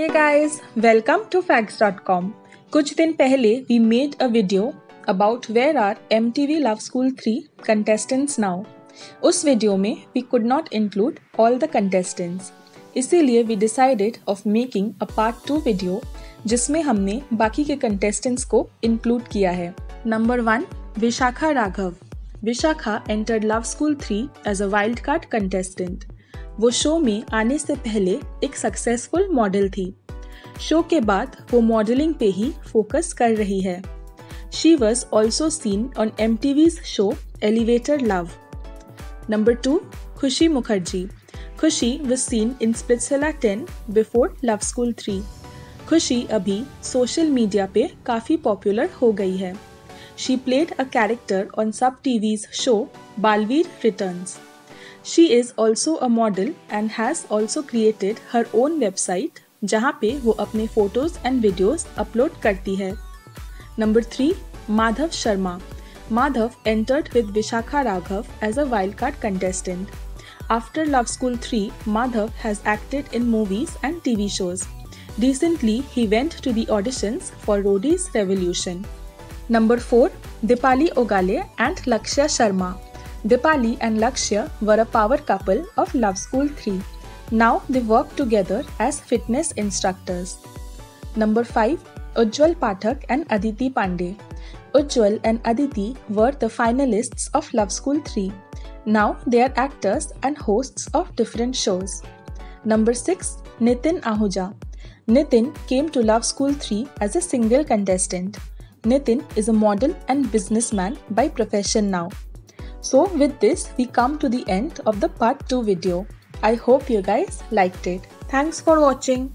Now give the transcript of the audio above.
Hey guys, welcome to facts.com. कुछ दिन पहले we made a video about where are MTV Love School 3 contestants now. उस video में we could not include all the contestants. इसीलिए we decided of making a part 2 video जिसमें हमने बाकी के contestants को include किया है number one Vishakha Raghav Vishakha entered Love School 3 as a wild card contestant. वो शो में आने से पहले एक सक्सेसफुल मॉडल थी। शो के बाद वो मॉडलिंग पे ही फोकस कर रही है। She was also seen on M show elevator love number two Khushi Mukherjee Khushi was seen in Splitsvilla ten before love school three Khushi अभी सोशल मीडिया पे काफ़ी पॉपुलर हो गई है। She played a character on Sab TV's show Baalveer returns She is also a model and has also created her own website, जहाँ पे वो अपने फोटोज़ एंड वीडियोज़ अपलोड करती है number three Madhav Madhav entered with Vishakha Raghav as a wildcard contestant. After Love School 3, Madhav has acted in movies and TV shows. Recently, he went to the auditions for Roadies Revolution. Number 4 Deepali Ogale and Laxya Sharma. Deepali and Laxya were a power couple of Love School 3. Now they work together as fitness instructors. Number 5. Ujjwal Pathak and Aditi Pandey. Ujjwal and Aditi were the finalists of Love School 3. Now they are actors and hosts of different shows. Number 6. Nitin Ahuja. Nitin came to Love School 3 as a single contestant. Nitin is a model and businessman by profession now. So with this, we come to the end of the part 2 video. I hope you guys liked it. Thanks for watching.